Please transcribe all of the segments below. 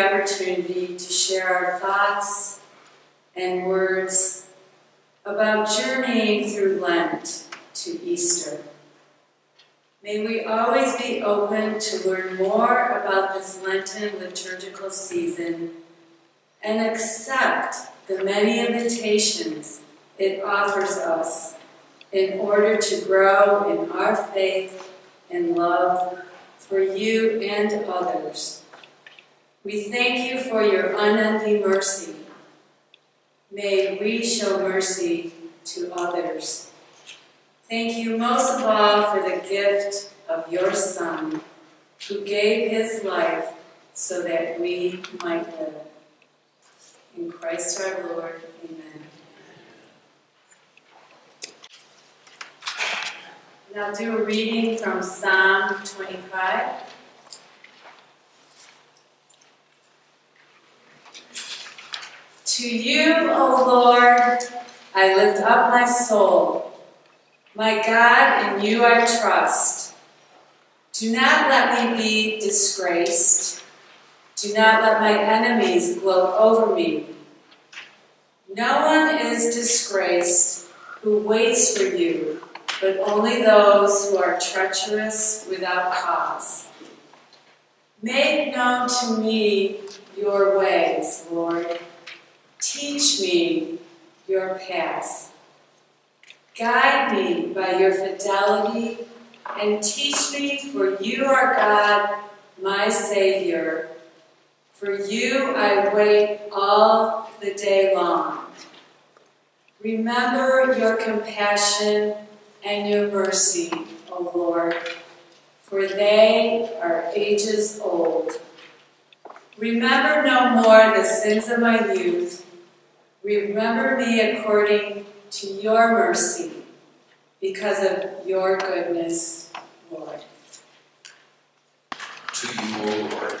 opportunity to share our thoughts and words about journeying through Lent to Easter. May we always be open to learn more about this Lenten liturgical season and accept the many invitations it offers us in order to grow in our faith and love for you and others. We thank you for your unending mercy May we show mercy to others. Thank you most of all for the gift of your Son, who gave his life so that we might live. In Christ our Lord, amen. Now do a reading from Psalm 25. To you, O Lord, I lift up my soul. My God, in you I trust. Do not let me be disgraced. Do not let my enemies gloat over me. No one is disgraced who waits for you, but only those who are treacherous without cause. Make known to me your ways, Lord. Teach me your paths. Guide me by your fidelity and teach me, for you are God, my Savior. For you I wait all the day long. Remember your compassion and your mercy, O Lord, for they are ages old. Remember no more the sins of my youth Remember me according to your mercy, because of your goodness, Lord. To you, O Lord,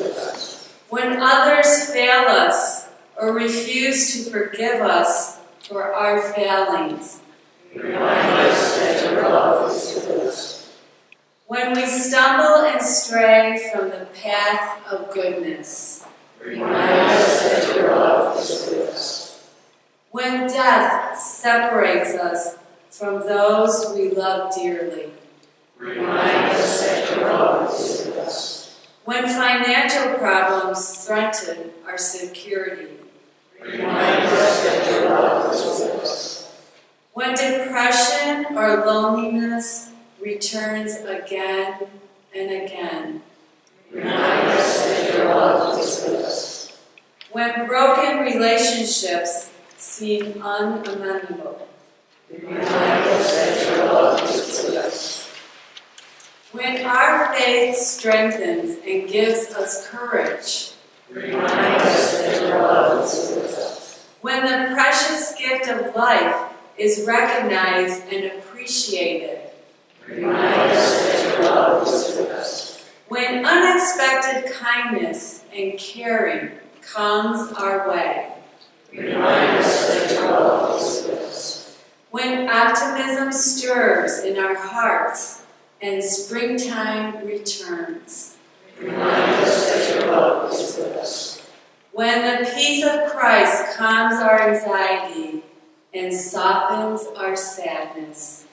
When others fail us or refuse to forgive us for our failings. When we stumble and stray from the path of goodness. When death separates us from those we love dearly. Remind us that your love is with us. When financial problems threaten our security, remind us that your love is with us. When depression or loneliness returns again and again, remind us that your love is with us. When broken relationships seem unamendable, remind us that your love is with us. When our faith strengthens and gives us courage, remind us that your love is with us. When the precious gift of life is recognized and appreciated, remind us that your love is with us. When unexpected kindness and caring comes our way, remind us that your love is with us. When optimism stirs in our hearts and springtime returns. When the peace of Christ calms our anxiety and softens our sadness.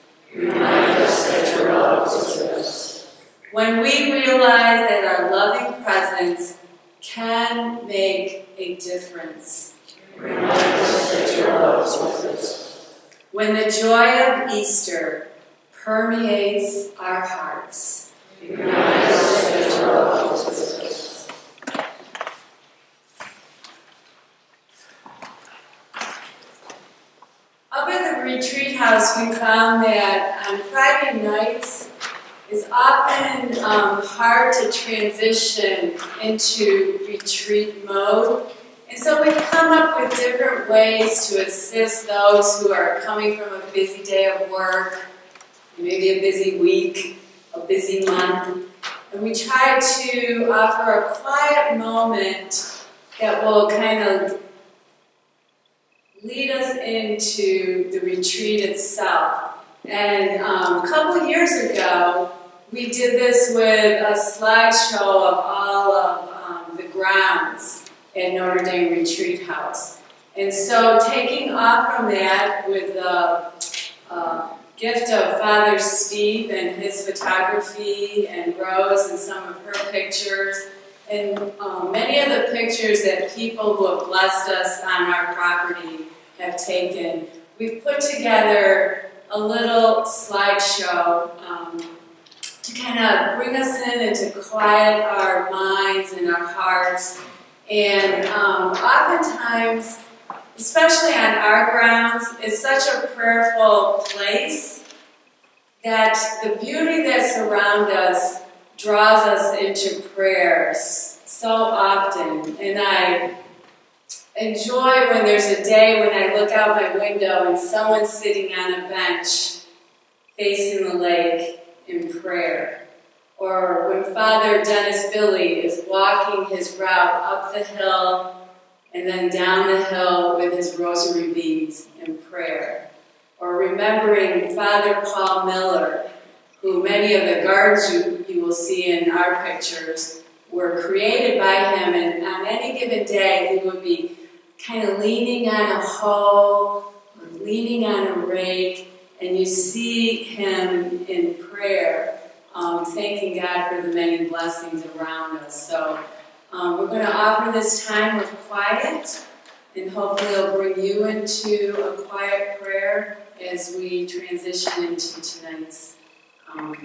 When we realize that our loving presence can make a difference. When the joy of Easter permeates our hearts. Up at the retreat house, we found that on Friday nights is often um, hard to transition into retreat mode. And so we've come up with different ways to assist those who are coming from a busy day of work maybe a busy week, a busy month, and we try to offer a quiet moment that will kind of lead us into the retreat itself. And um, a couple of years ago, we did this with a slideshow of all of um, the grounds at Notre Dame Retreat House. And so taking off from that with the uh, gift of Father Steve and his photography and Rose and some of her pictures, and um, many of the pictures that people who have blessed us on our property have taken, we've put together a little slideshow um, to kind of bring us in and to quiet our minds and our hearts. And um, oftentimes, especially on our grounds, it's such a prayerful place that the beauty that surrounds us draws us into prayers so often. And I enjoy when there's a day when I look out my window and someone's sitting on a bench facing the lake in prayer. Or when Father Dennis Billy is walking his route up the hill and then down the hill with his rosary beads in prayer. Or remembering Father Paul Miller, who many of the guards you, you will see in our pictures were created by him, and on any given day he would be kind of leaning on a hoe or leaning on a rake, and you see him in prayer, um, thanking God for the many blessings around us. So um, we're going to offer this time of quiet, and hopefully it'll bring you into a quiet prayer as we transition into tonight's um.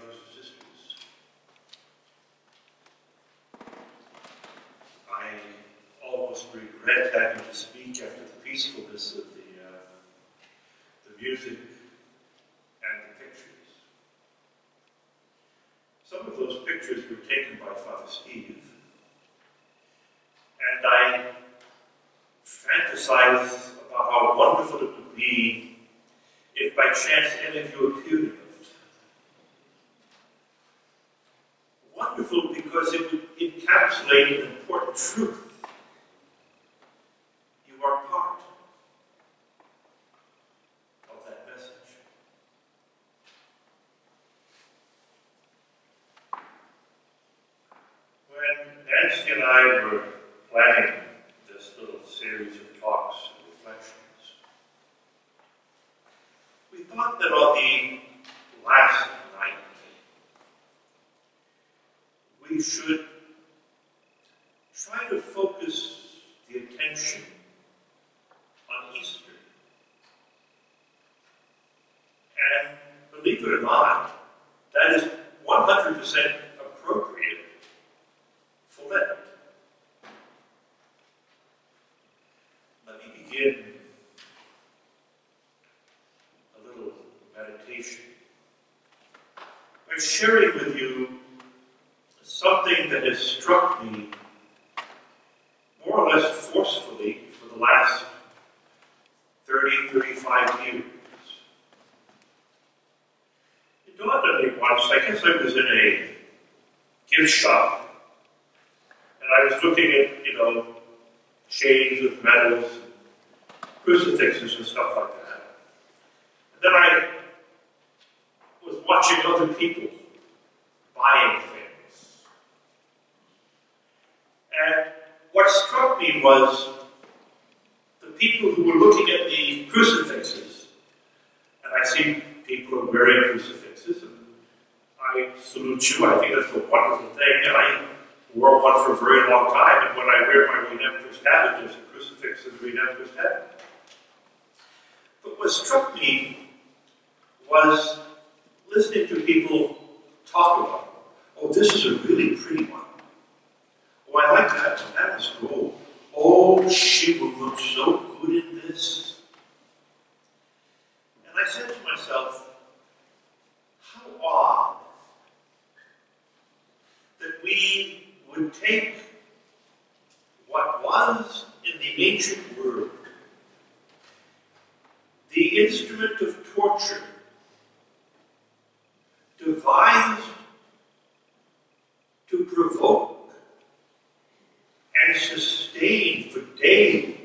brothers and sisters. I almost regret having to speak after the peacefulness of the, uh, the music and the pictures. Some of those pictures were taken by Father Steve, and I fantasize about how wonderful it would be if by chance any of you because it would encapsulate an important truth. sharing images a crucifix and we have had. But what struck me was listening to people talk about, oh, this is a really pretty one. Oh, I like that one. That was cool. Oh, she would look so good in this. And I said to myself, how odd that we would take what was in the ancient world the instrument of torture devised to provoke and sustain for days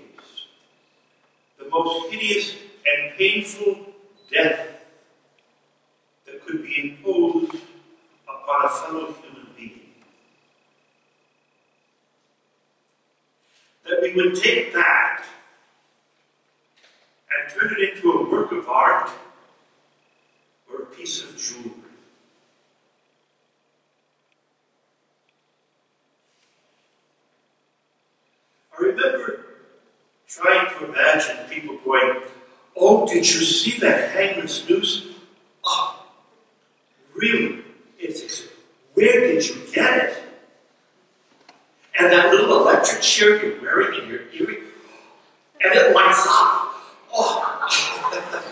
the most hideous and painful death that could be imposed upon a fellow human being. That we would take that and turn it into a work of art or a piece of jewelry. I remember trying to imagine people going, Oh, did you see that hangman's noose? Oh, really? It's where did you get it? And that little electric chair you're wearing in your earring, and it lights up. Oh.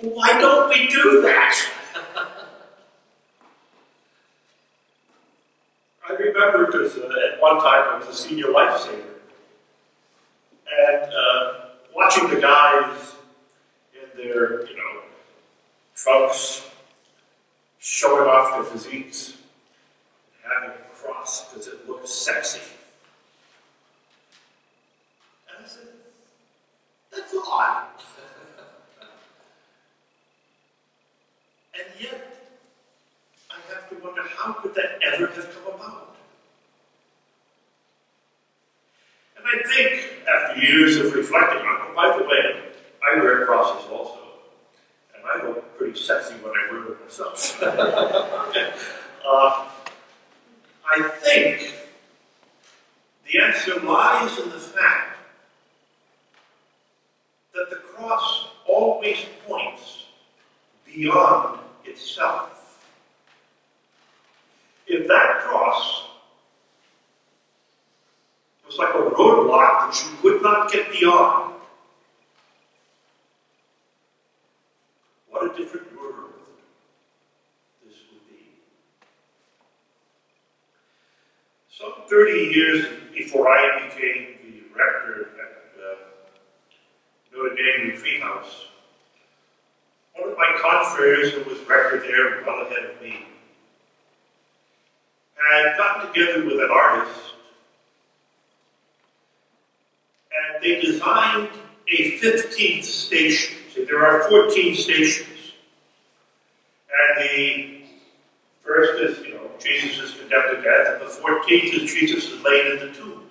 Why don't we do that? I remember because uh, at one time I was a senior lifesaver, and uh, watching the guys in their, you know, trunks showing off their physiques, having a cross because it looked sexy. And I said, that's odd. and yet, I have to wonder how could that ever have come about? And I think, after years of reflecting on it, oh, by the way, I wear crosses also. I look pretty sexy when I wear it myself. uh, I think the answer lies in the fact that the cross always points beyond itself. If that cross was like a roadblock that you could not get beyond, a different world this would be. Some 30 years before I became the rector at uh, Notre Dame Retreat House, one of my confreres who was rector there, well ahead of me, had gotten together with an artist and they designed a 15th station. There are 14 stations. And the first is, you know, Jesus is condemned to death, and the 14th is Jesus is laid in the tomb.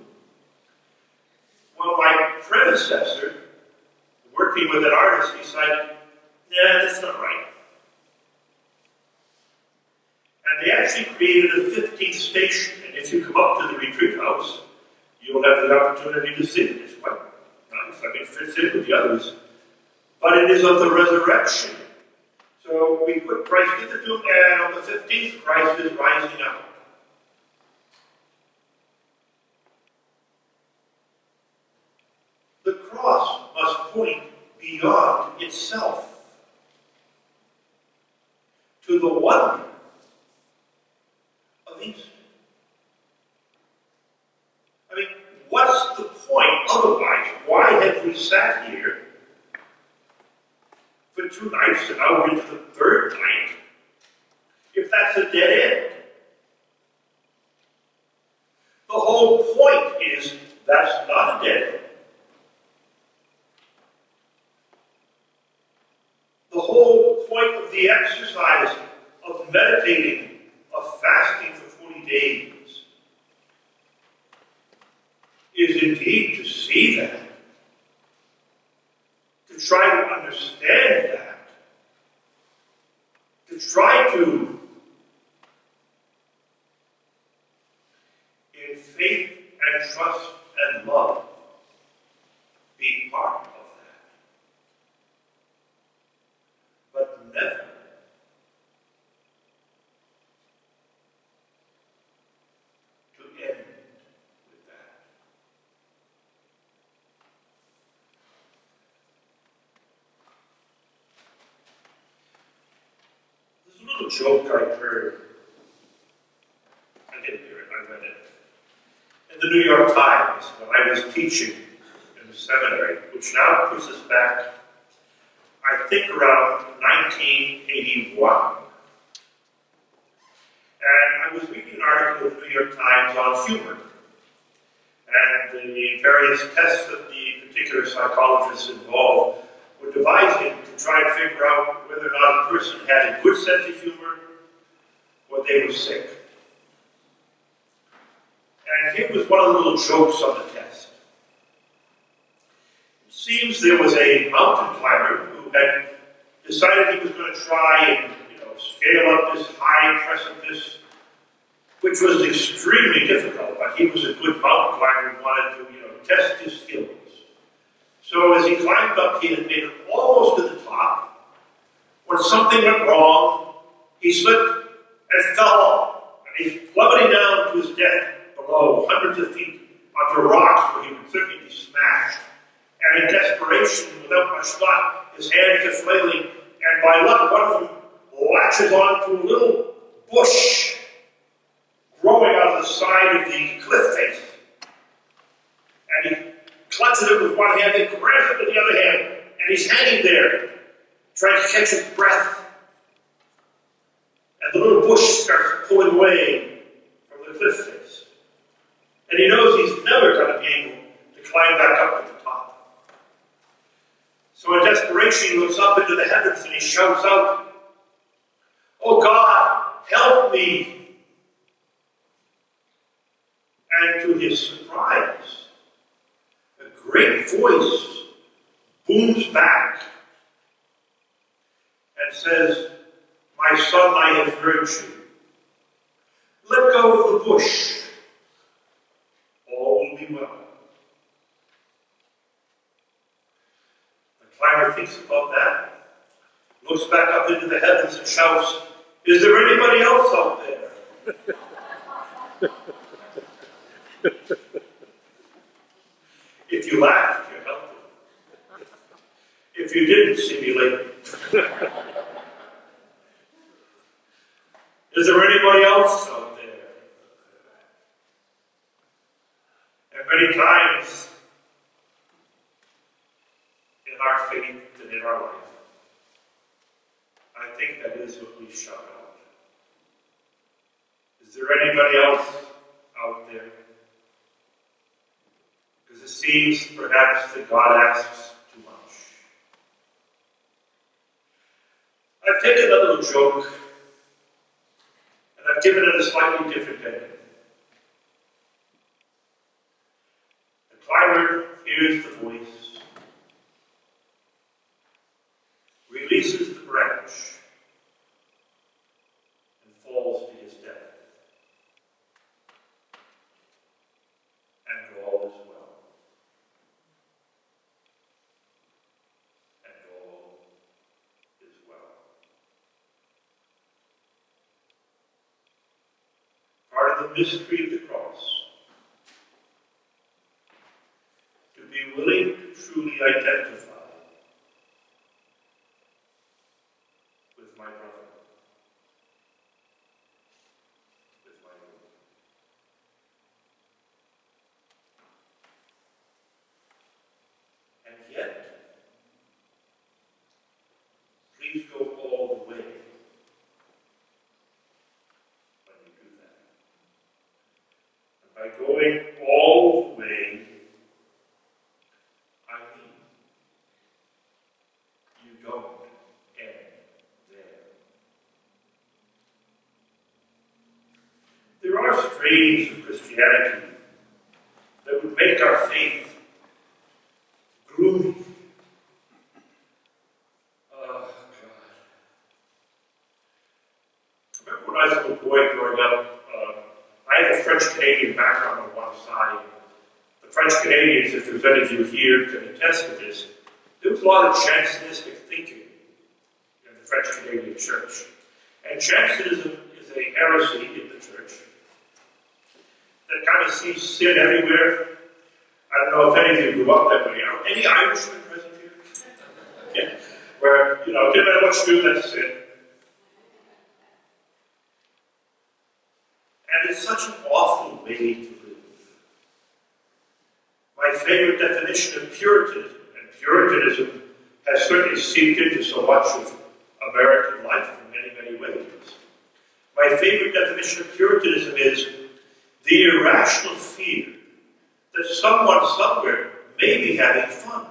Well, my predecessor, working with an artist, decided, yeah, that's not right. And they actually created a 15th station. And if you come up to the retreat house, you'll have the opportunity to see it. It's quite nice. I mean, it fits in with the others. But it is of the resurrection. So we put Christ in the tomb, and on the 15th, Christ is rising up. The cross must point beyond itself to the wonder of Easter. I mean, what's the point otherwise? Why have we sat here for two nights and we're into the third night if that's a dead end? The whole point is that's not a dead end. The whole point of the exercise of meditating, of fasting for 40 days, is indeed to see that, to try to understand that, to try to, in faith and trust and love, be part of that. little joke I heard. I didn't hear it, I read it. In the New York Times, when I was teaching in the seminary, which now puts us back, I think around 1981. And I was reading an article in the New York Times on humor and the various tests that the particular psychologists involved were devising to try and figure out whether or not a person had a good sense of humor or they were sick. And here was one of the little jokes on the test. It seems there was a mountain climber who had decided he was going to try and you know, scale up this high precipice which was extremely difficult, but he was a good mountain climber and wanted to, you know, test his skills. So as he climbed up, he had made it almost to the top. When something went wrong, he slipped and fell off, and he's plummeting down to his death below, hundreds of feet onto rocks where he would certainly be smashed. And in desperation, without much thought, his hands are flailing, and by luck, one of them latches onto a little bush growing out of the side of the cliff face. Clutches it with one hand and grabs it with the other hand. And he's hanging there, trying to catch his breath. And the little bush starts pulling away from the cliff face. And he knows he's never going to be able to climb back up to the top. So in desperation, he looks up into the heavens and he shouts out, Oh God, help me! And to his surprise, great voice booms back and says, My son, I have heard you. Let go of the bush. All will be well. The climber thinks about that, looks back up into the heavens and shouts, Is there anybody else out there? if you laughed, you helped him. If you didn't, simulate. Is there anybody else out there? And many times in our faith and in our life, I think that is what we shout out. Is there anybody else out there? Seems perhaps that God asks too much. I've taken a little joke and I've given it a slightly different name. The climber hears the voice, releases the branch, and falls to his death. And all is well. And all is well. Part of the mystery of the cross. To be willing to truly identify with my brother, with my Lord. And yet, please go all the way when you do that. And by going all the way, I mean you don't end there. There are strains of Christianity that would make our faith gloomy. Oh, God. I remember when I was a little boy growing up, uh, I had a French Canadian background on one side. The French Canadians, if there's any of here, can attest to this. There was a lot of Jansenistic thinking in the French Canadian church. And Jansenism is a heresy in the church that kind of sees sin everywhere. I don't know if any of you grew up that way. Any Irishmen present here? Yeah. Where, you know, didn't matter what you do, that's sin. favorite definition of Puritanism, and Puritanism has certainly seeped into so much of American life in many, many ways. My favorite definition of Puritanism is the irrational fear that someone somewhere may be having fun.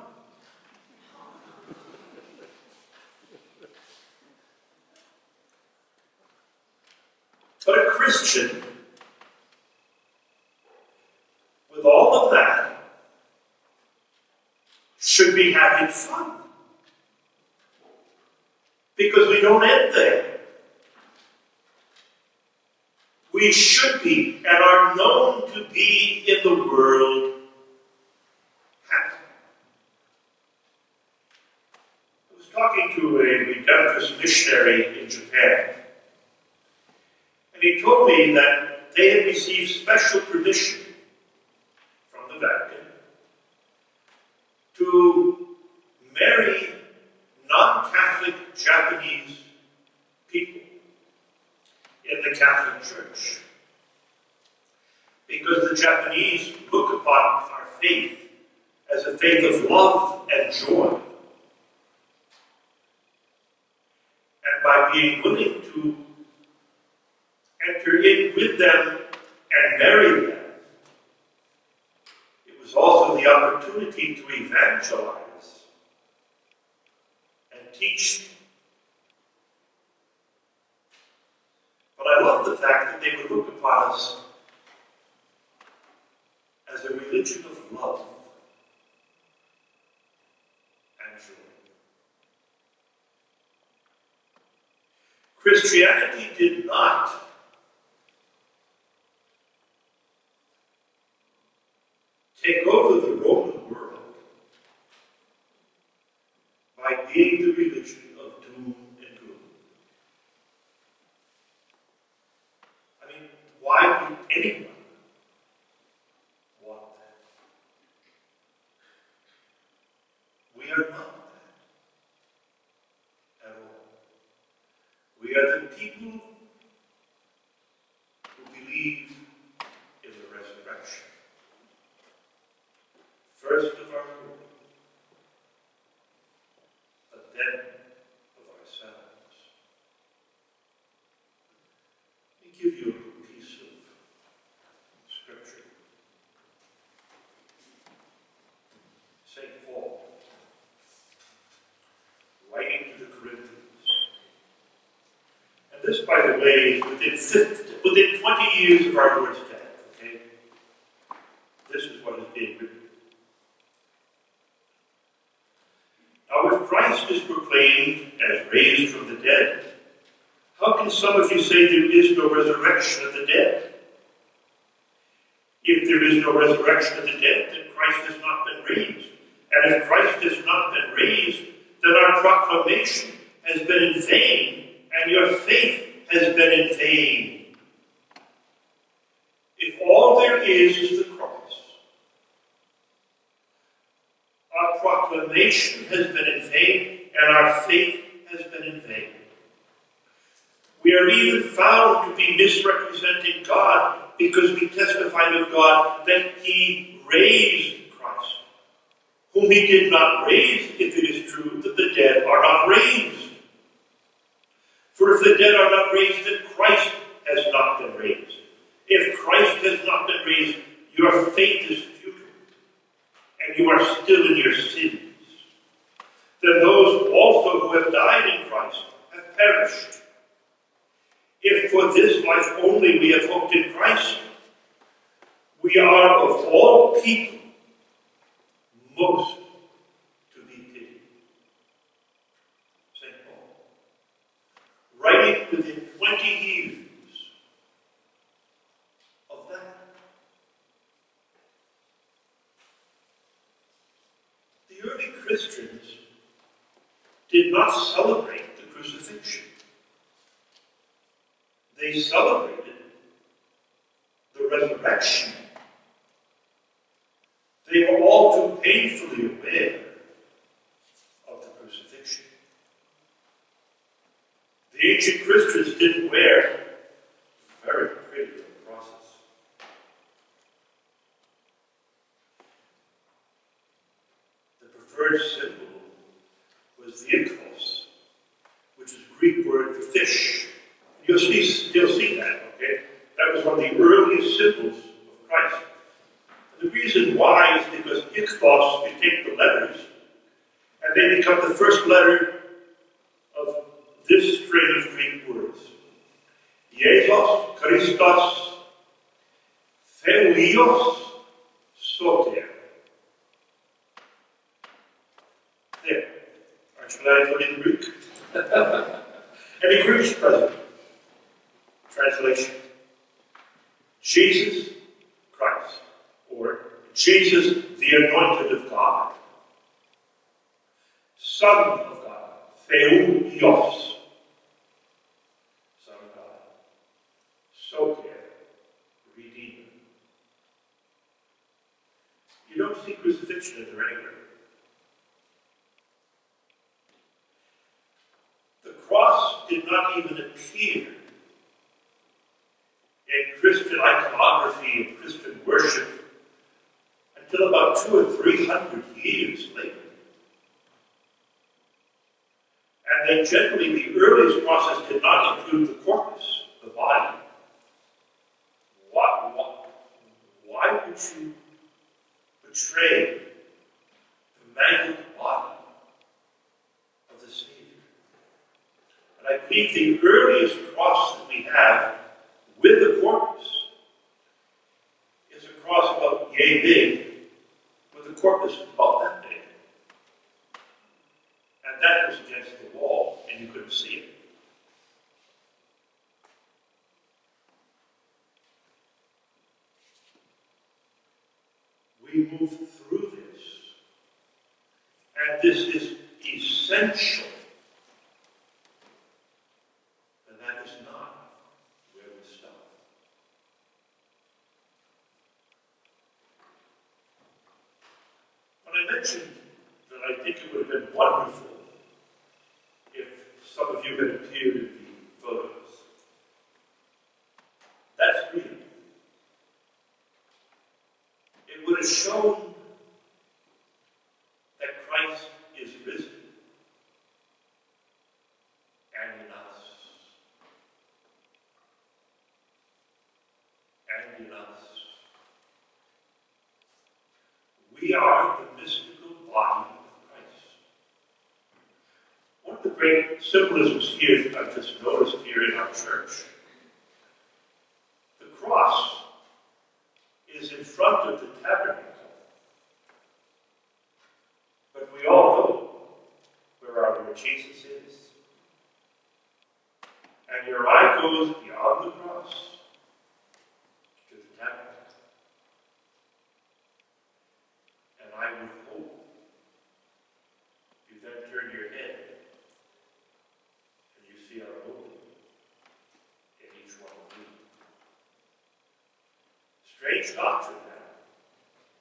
But a Christian, with all of that, should be having fun. Because we don't end there. We should be and are known to be in the world happy. I was talking to a Redemptorist missionary in Japan, and he told me that they had received special permission from the Vatican to marry non-Catholic Japanese people in Catholic Church. Because the Japanese look upon our faith as a faith of love and joy. And by being willing to enter in with them and marry them, it was also the opportunity to evangelize and teach But I love the fact that they would look upon us as a religion of love and joy. Christianity did not take over the Roman world by being the religion of doom and gloom. I mean, why anyone want that? We are not that at all. We are the people who believe in the resurrection. First of our Lord, but then of ourselves. Me give you a piece of scripture. St. Paul, writing to the Corinthians. And this, by the way, within, 50, within 20 years of our Lord's death. Okay? This is what is being written. Now, if Christ is proclaimed as raised from the dead, how can some of you say there is no resurrection of the dead? If there is no resurrection of the dead, then Christ has not been raised. And if Christ has not been raised, then our proclamation has been in vain, and your faith has been in vain. If all there is is the cross, our proclamation has been in vain, and our faith has been in vain. We are even found to be misrepresenting God because we testified of God that He raised Christ, whom He did not raise, if it is true that the dead are not raised. For if the dead are not raised, then Christ has not been raised. If Christ has not been raised, your faith is futile, and you are still in your sins. Then those also who have died in Christ have perished. If for this life only we have hoped in Christ, we are of all people most to be pitied. St. Paul. Writing within 20 years of that. The early Christians did not celebrate the crucifixion. They celebrated the resurrection. They were all too painfully aware of the crucifixion. The ancient Christians didn't wear think the earliest cross that we have in us. We are the mystical body of Christ. One of the great symbolisms here that I've just noticed here in our church doctrine now.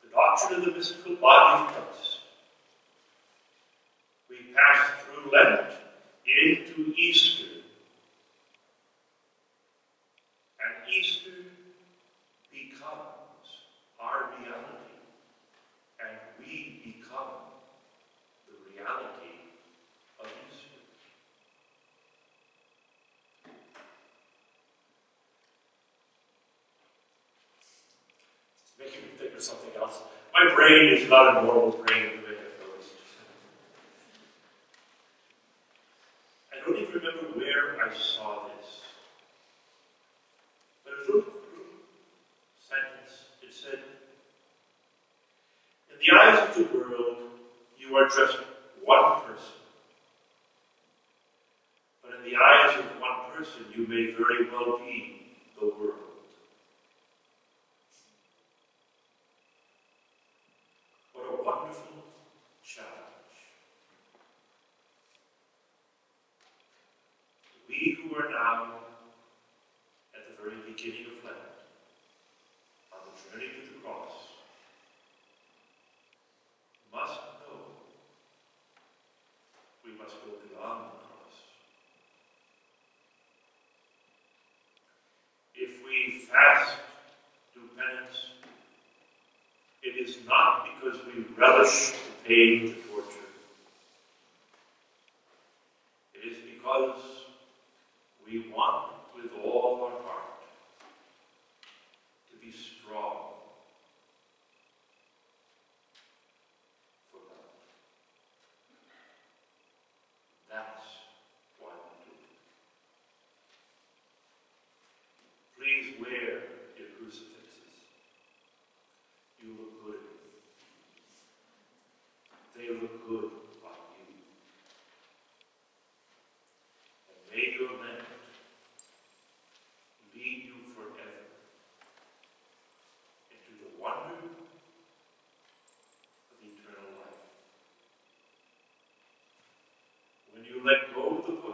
The doctrine of the mystical body of Christ. brain is not a normal brain. fast, do penance, it is not because we relish the pain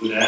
We would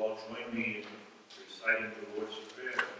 Will join me in reciting the Lord's Prayer.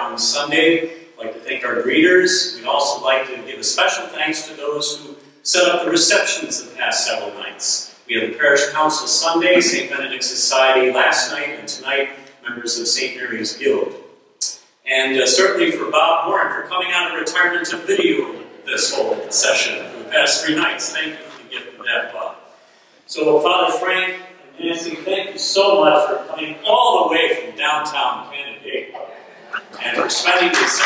on Sunday. I'd like to thank our greeters. We'd also like to give a special thanks to those who set up the receptions the past several nights. We had the Parish Council Sunday, St. Benedict Society last night, and tonight, members of St. Mary's Guild. And uh, certainly for Bob Morin for coming out of retirement to video this whole session for the past three nights. Thank you for the gift of that, Bob. So, Father Frank and Nancy, thank you so much for coming all the way from downtown Canandaigua and her smelling is.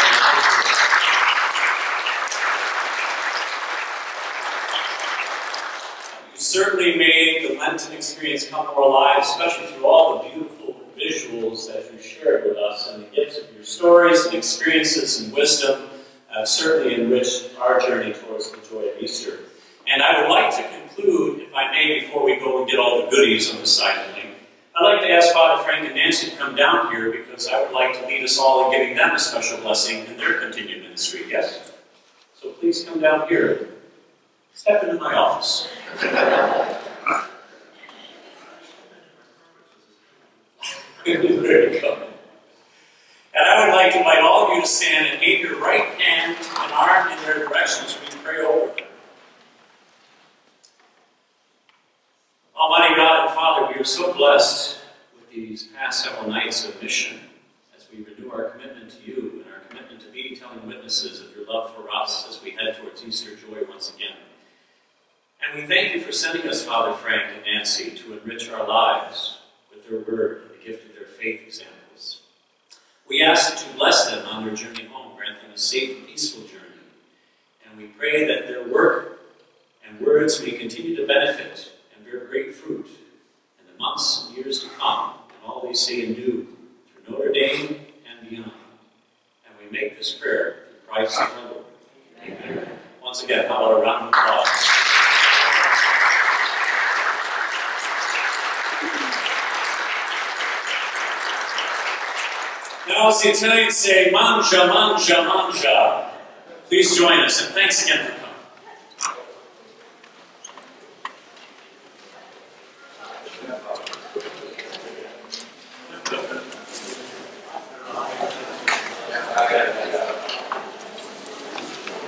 You certainly made the Lenten experience come more alive, especially through all the beautiful visuals that you shared with us and the gifts of your stories and experiences and wisdom have certainly enriched our journey towards the joy of Easter. And I would like to conclude, if I may, before we go and get all the goodies on the side of the link, I'd like to ask Father Frank and Nancy to come down here because I would like to lead us all in giving them a special blessing in their continued ministry. Yes? So please come down here. Step into my office. there you go. And I would like to invite all of you to stand and aim your right hand and arm in their direction as we pray over them. Almighty God and Father, we are so blessed with these past several nights of mission we renew our commitment to you and our commitment to be telling witnesses of your love for us as we head towards Easter joy once again. And we thank you for sending us Father Frank and Nancy to enrich our lives with their word and the gift of their faith examples. We ask that you bless them on their journey home, grant them a safe and peaceful journey. And we pray that their work and words may continue to benefit and bear great fruit in the months and years to come, and all they say and do Notre Dame and beyond. And we make this prayer through Christ our Lord. Once again, how about a round of applause? Now, as the Italians say, mangia, mangia, mangia. Please join us, and thanks again